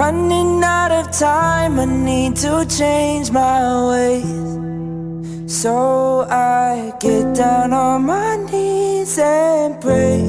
running out of time, I need to change my ways. So I get down on my knees and pray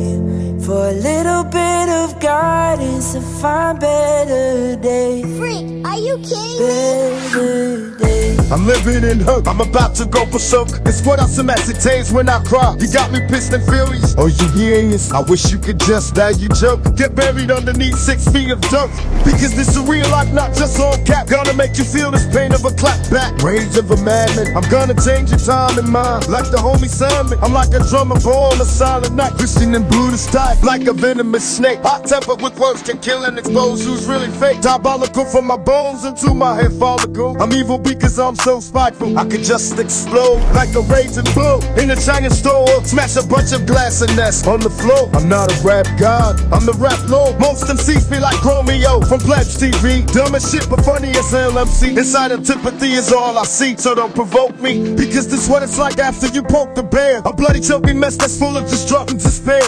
for a little bit of guidance to find better days. Freak, are you kidding me? Better days. I'm living in hurt, I'm about to go berserk. It's what I somatics when I cry. You got me pissed and furious. Oh, you hears? I wish you could just die, you joke. Get buried underneath six feet of dirt. Because this is real life, not just on cap. Gonna make you feel this pain of a clap back. Rage of a madman. I'm gonna change your time and mind. Like the homie Simon. I'm like a drummer born a silent night. Christian and Buddhist type. Like a venomous snake. Hot temper with words can kill and expose who's really fake. Diabolical from my bones into my hair follicle. I'm evil because I'm so spiteful. I could just explode like a raging bull in a Chinese store. Smash a bunch of glass and that's on the floor. I'm not a rap god, I'm the rap lord. Most MCs feel like Romeo from Pledge TV. Dumb as shit, but funny as LMC. Inside antipathy is all I see, so don't provoke me. Because this what it's like after you poke the bear. A bloody choking mess that's full of destruction and despair.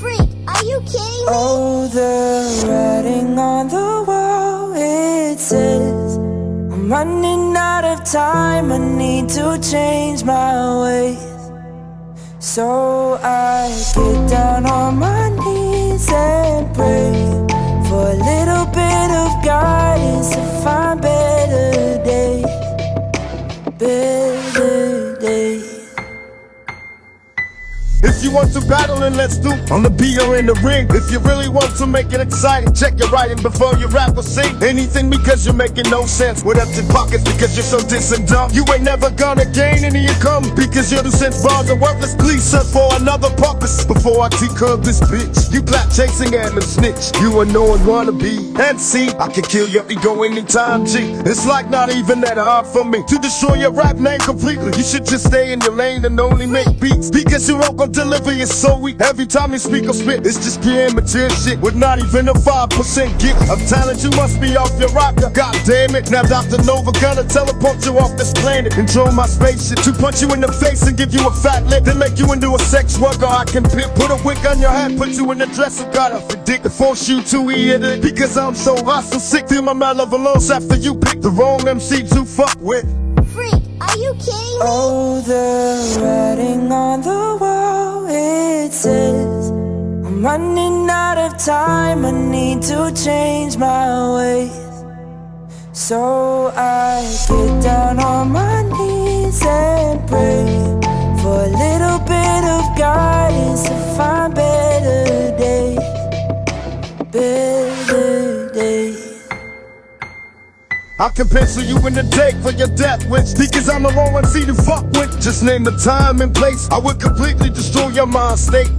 Freak, are you kidding me? Oh, the writing on the wall, it says I'm running out of time, I need to change my ways. So I get down on my knees and pray For a little bit of guidance to find better days. Better days you want to battle, then let's do on the beat or in the ring. If you really want to make it exciting, check your writing before you rap or sing. Anything because you're making no sense. With empty pockets because you're so dis and dumb. You ain't never gonna gain any income because your two cents bars are worthless. Please search for another purpose before I T-curb this bitch. You clap chasing and snitch. You a no one wanna be. And see, I can kill your ego anytime, G. It's like not even that hard for me to destroy your rap name completely. You should just stay in your lane and only make beats because you won't gonna deliver is so weak. Every time you speak or spit, it's just pure amateur shit with not even a 5% gift of talent. You must be off your rocker. God damn it. Now Dr. Nova gonna teleport you off this planet. Control my spaceship to punch you in the face and give you a fat lip. Then make you into a sex worker. I can pimp. Put a wig on your head, put you in the dress of God. I predict to force you to eat it. Because I'm so hot, so sick. Feel my mouth of lungs after you pick the wrong MC to fuck with. Freak, are you kidding me? Oh, the writing on the wall, says I'm running out of time, I need to change my ways. So I get down on my knees and pray For a little bit of guidance to find better days. Better I can pencil you in the date for your death wish. Because I'm the wrong one see to fuck with. Just name the time and place. I would completely destroy your mind state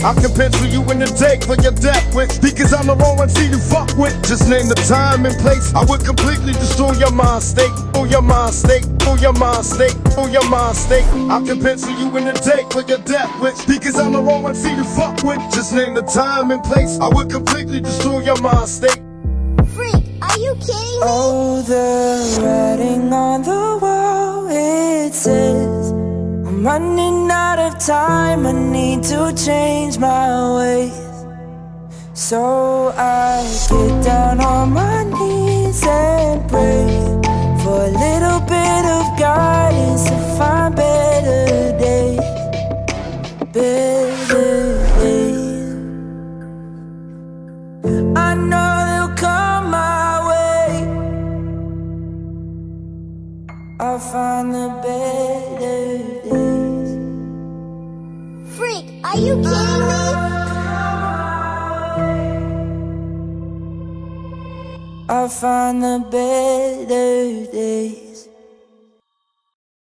I can pencil you in the date for your death wish. Because I'm the wrong one see to fuck with. Just name the time and place. I would completely destroy your mind state Oh your mind state Oh your mind state Oh your mind state I can pencil you in the date for your death wish. Because I'm the wrong one see to fuck with. Just name the time and place. I would completely destroy your mind state Oh, the writing on the wall, it says I'm running out of time, I need to change my ways. So I get down on my knees and pray I'll find the better days Freak, are you kidding me? I'll find the better days